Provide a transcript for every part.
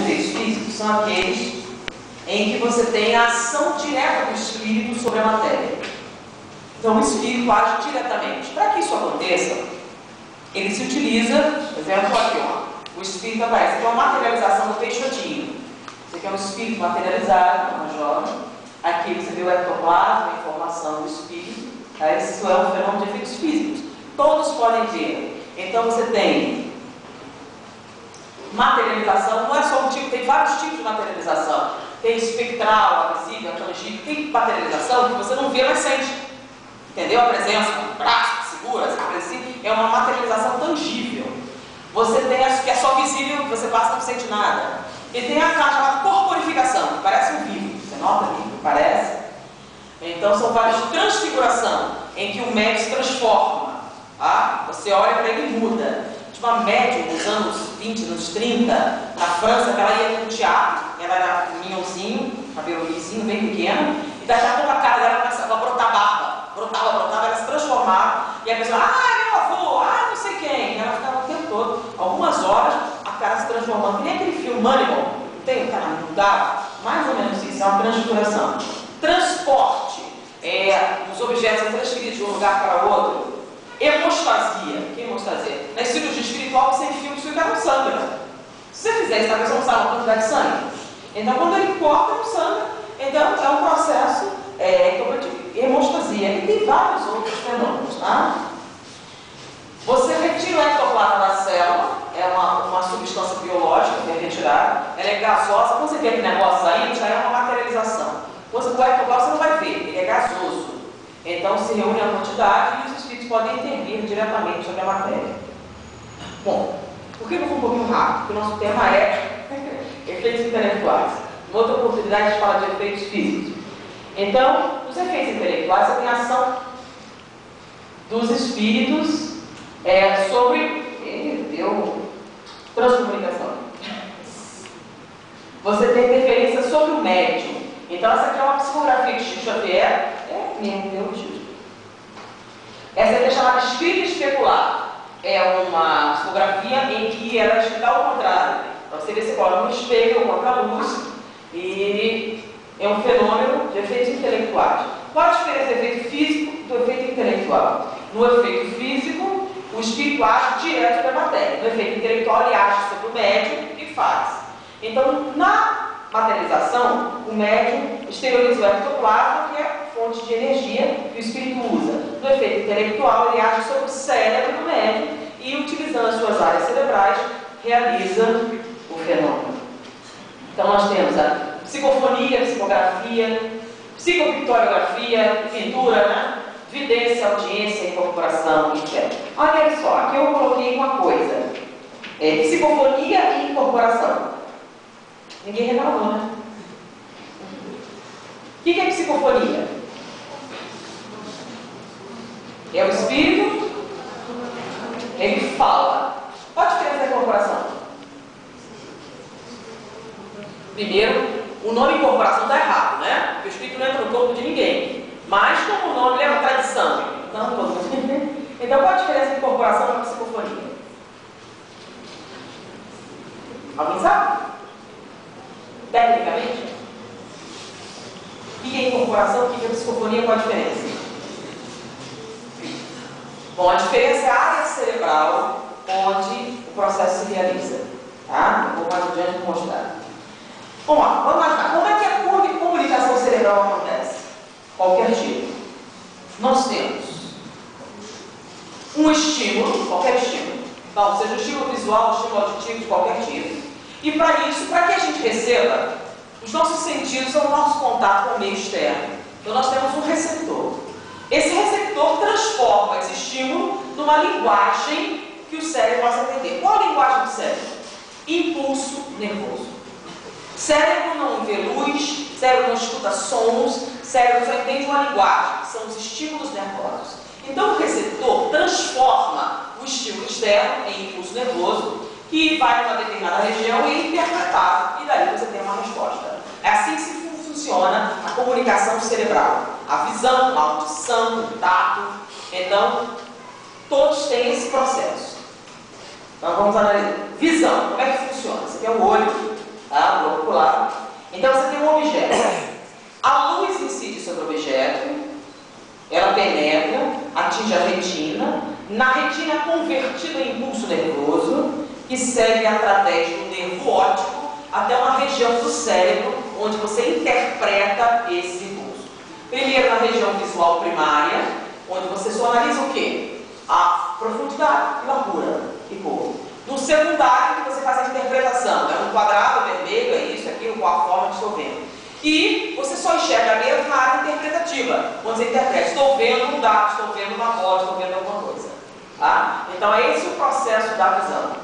efeitos físicos são aqueles em que você tem a ação direta do espírito sobre a matéria. Então o espírito age diretamente. Para que isso aconteça, ele se utiliza, por exemplo, aqui, ó, o espírito aparece, aqui é uma materialização do peixotinho. Isso aqui é um espírito materializado, uma jovem. Aqui você vê o ectoplasma, a informação do espírito. Tá? Isso é um fenômeno de efeitos físicos. Todos podem ter. Então você tem materialização, não é só um tipo, tem vários tipos de materialização. Tem espectral, visível, tangível, tem materialização que você não vê, mas sente. Entendeu? A presença, um braço que segura, assim, é uma materialização tangível. Você tem as que é só visível, que você passa e não sente nada. E tem a chamada corporificação, que parece um vivo. Você nota ali? Parece? Então são várias transfiguração, em que o médico se transforma. Tá? Você olha para ele e muda uma médium nos anos 20, nos 30, na França, ela ia no teatro, ela era minhãozinho, cabelo lisinho, bem pequeno, e daqui a pouco a cara dela começava a brotar barba, brotava, brotava, ela se transformava, e a pessoa, ah, meu avô, ah, não sei quem, e ela ficava o tempo todo, algumas horas, a cara se transformando, nem aquele filme Moneyball, tem o cara mudar, mais ou menos isso, é uma transfiguração. Transporte, é, os objetos são transferidos de um lugar para outro, Hemostasia. Que hemostasia? Na cirurgia espiritual você enfia o que não sangra. Se você fizer isso, a pessoa não sabe a quantidade de sangue. Então, quando ele corta, não sangra. Então, é um processo, é, hemostasia. E tem vários outros fenômenos, tá? Você retira o ectoplasma da célula, é uma, uma substância biológica que é retirada, ela é gasosa. Quando você vê aquele negócio saindo, já é uma materialização. Quando você põe o ectoplasma, você não vai ver, ele é gasoso. Então se reúne a quantidade podem intervir diretamente sobre a matéria. Bom, por que eu vou um pouquinho rápido? Porque o nosso tema é efeitos intelectuais. Em outra oportunidade a gente fala de efeitos físicos. Então, os efeitos intelectuais tem a ação dos espíritos é, sobre. Deu transcomunicação. Você tem interferência sobre o médium. Então, essa aqui é uma psicografia de Chico Xavier é meu tio. Essa aqui é chamada espírito especular. É uma fotografia em que ela escrita ao contrário. Então você vê, você coloca no espelho contra a luz e é um fenômeno de efeitos intelectuais. Qual a diferença do efeito físico do efeito intelectual? No efeito físico, o espírito age direto da matéria. No efeito intelectual, ele age sobre o médium e faz. Então, na materialização, o médium exterioriza o ectoplasma, que é fonte de energia que o espírito usa. No efeito intelectual, ele age sobre o cérebro do médium e, utilizando as suas áreas cerebrais, realiza o fenômeno. Então, nós temos a psicofonia, psicografia, psicopictoriografia, pintura, né? vidência, audiência, incorporação, etc. Olha só, aqui eu coloquei uma coisa: é, psicofonia e incorporação. Ninguém reclamou, né? O que é psicofonia? É o espírito, ele fala. Qual a diferença da incorporação? Primeiro, o nome incorporação está errado, né? Porque o espírito não entra no corpo de ninguém. Mas, como o nome é uma tradição, então, então qual a diferença de incorporação e psicofonia? Alguém sabe? Tecnicamente? O que é incorporação? O que é psicofonia? Qual a diferença? Diferença é a área cerebral onde o processo se realiza. Tá? Vou mais adiante mostrar. Bom, vamos imaginar. Como é que a comunicação cerebral acontece? Qualquer tipo. Nós temos um estímulo, qualquer estímulo. Então, seja estímulo visual, estímulo auditivo de qualquer tipo e para isso, para que a gente receba, os nossos sentidos são o nosso contato com o meio externo. Então nós temos um receptor. Esse receptor transforma esse estímulo numa linguagem que o cérebro possa entender. Qual a linguagem do cérebro? Impulso nervoso. Cérebro não vê luz, cérebro não escuta sons, cérebro só entende uma linguagem, são os estímulos nervosos. Então o receptor transforma o estímulo externo em impulso nervoso que vai para uma determinada região e é interpretado, e daí você tem uma resposta. É assim que se funciona a comunicação cerebral a visão, a audição, o tato. Então, todos têm esse processo. Então, vamos analisar. Né? Visão, como é que funciona? Você tem um olho, tá? um ocular. Então, você tem um objeto. A luz incide sobre o objeto, ela penetra, atinge a retina, na retina é convertida em impulso nervoso, que segue através do nervo óptico até uma região do cérebro onde você interpreta esse Primeiro na região visual primária, onde você só analisa o quê? A profundidade largura e cor. No secundário, que você faz a interpretação, é um quadrado vermelho, é isso, aquilo, qual a forma que estou vendo. E você só enxerga mesmo na área interpretativa, onde você interpreta, estou vendo um dado, estou vendo uma bola, estou vendo alguma coisa. Tá? Então é esse o processo da visão.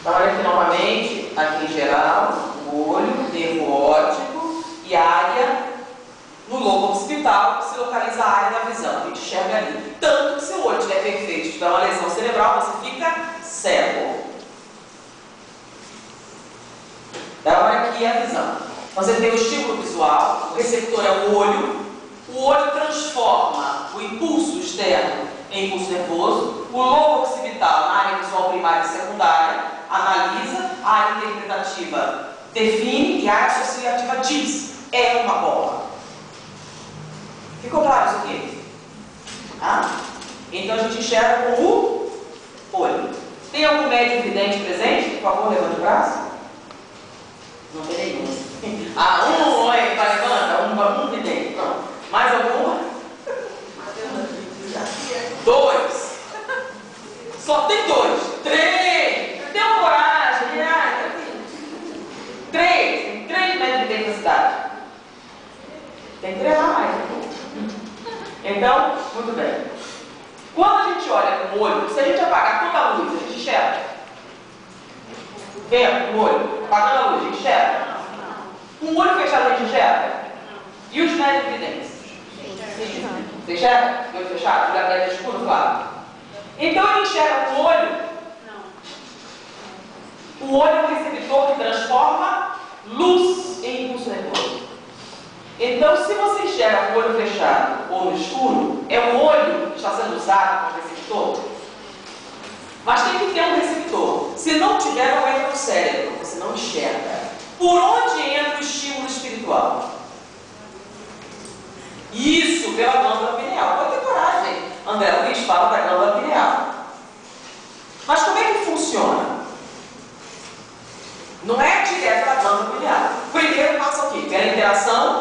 Então olha aqui novamente, aqui em geral, o olho, nervo óptico e área no lobo occipital se localiza a área da visão, a gente enxerga ali. Tanto que se o olho tiver perfeito, tiver uma lesão cerebral, você fica cego. Então, olha aqui a visão. Você tem o estímulo visual, o receptor é o olho, o olho transforma o impulso externo em impulso nervoso, o lobo occipital, na área visual primária e secundária, analisa, a área interpretativa define e a área associativa diz, é uma bola. Ficou claro isso aqui? Ah? Então a gente enxerga com o olho. Tem algum médium vidente presente? Por favor, levante o braço. Não tem nenhum. Ah, um, oi, vai, levanta, um, um vidente. Pronto. Mais alguma? Dois. Só tem dois. Três. Tenham coragem. Ah, três. Tem três médios videntes na cidade. Tem mais. Então, muito bem. Quando a gente olha com o olho, se a gente apagar toda a luz, a gente enxerga. Vendo com o olho, apagando a luz, a gente enxerga. Com o olho fechado, a gente enxerga. E os médios videntes? Você enxerga? De olho fechado? De olho escuro, claro. Então ele enxerga com o olho. O olho é um receptor que transforma luz. Então, se você enxerga com o olho fechado ou no escuro, é o olho que está sendo usado como receptor. Mas tem que ter um receptor. Se não tiver, não entra no cérebro, você não enxerga. Por onde entra o estímulo espiritual? Isso, pela glândula pineal. Pode ter coragem. André Luiz fala da glândula pineal. Mas como é que funciona? Não é direto da glândula pineal. Primeiro passa o quê? Pela interação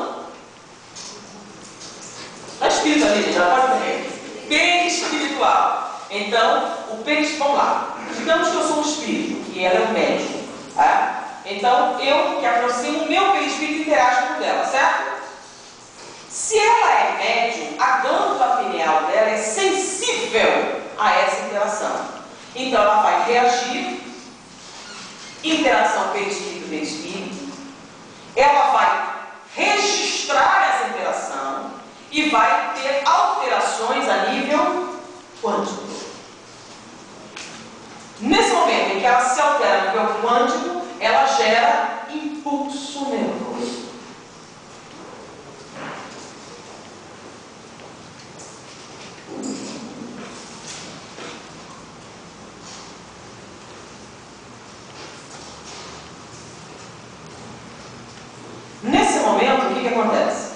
Está escrito ali, já pode ver. Perispiritual. Então, o perispiritual, vamos lá. Digamos que eu sou um espírito, que ela é um médico. Tá? Então, eu que aproximo o meu perispírito interage com dela, certo? Se ela é médium, a glândula pineal dela é sensível a essa interação. Então, ela vai reagir, interação perispírito-perispírito, ela vai registrar essa interação, e vai alterações a nível quântico. Nesse momento em que ela se altera a nível quântico, ela gera impulso nervoso. Nesse momento, o que, que acontece?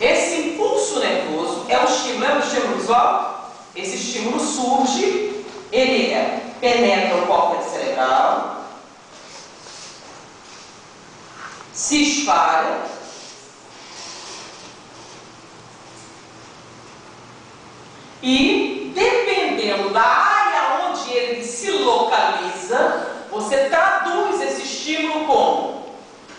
Esse impulso é o estímulo, visual? Esse estímulo surge, ele é, penetra o córtex cerebral, se espalha, e dependendo da área onde ele se localiza, você traduz esse estímulo como?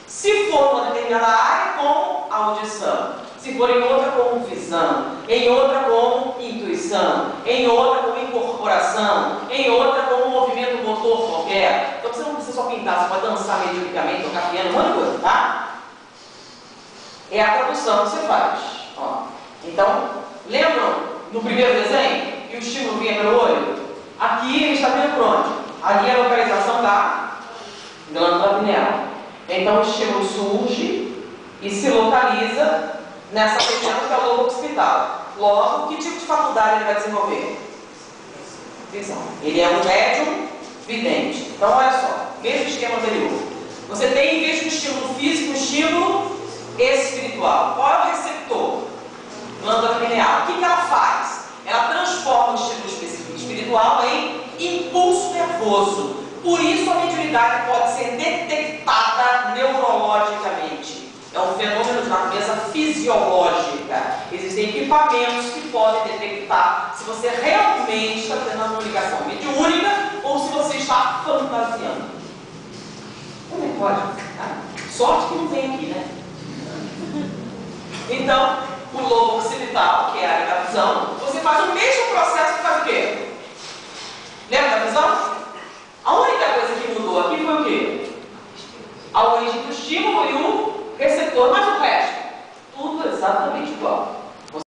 Se for numa determinada área, como audição se for em outra como visão, em outra como intuição, em outra como incorporação, em outra como movimento motor qualquer. Então você não precisa só pintar, você pode dançar mediunicamente, tocar piano, um monte de coisa, tá? É a tradução que você faz. Ó. Então, lembram no primeiro desenho que o estímulo vinha pelo olho? Aqui ele está vindo por onde? Ali é a localização da glândula pineal. Então o estímulo surge e se localiza nessa região que é o lobo occipital. Logo, que tipo de faculdade ele vai desenvolver? Visão. Ele é um médium vidente. Então, olha só, mesmo esquema anterior. Você tem, em vez de um estímulo físico, um estímulo espiritual. Qual é o receptor? Glândula pineal. O que, que ela faz? Ela transforma o estímulo espiritual em impulso nervoso. Por isso a mediunidade pode ser detectada neurologicamente. É um fenômeno de natureza fisiológica. Existem equipamentos que podem detectar se você realmente está tendo uma ligação mediúnica ou se você está fantasiando. Como é que pode? Tá? Sorte que não tem aqui, né? Então, o lobo occipital, que é a área da visão, você faz o mesmo processo que faz o quê? Lembra da visão? A única coisa que mudou aqui foi o quê? A origem do estímulo e o receptor, mas o resto, tudo exatamente igual.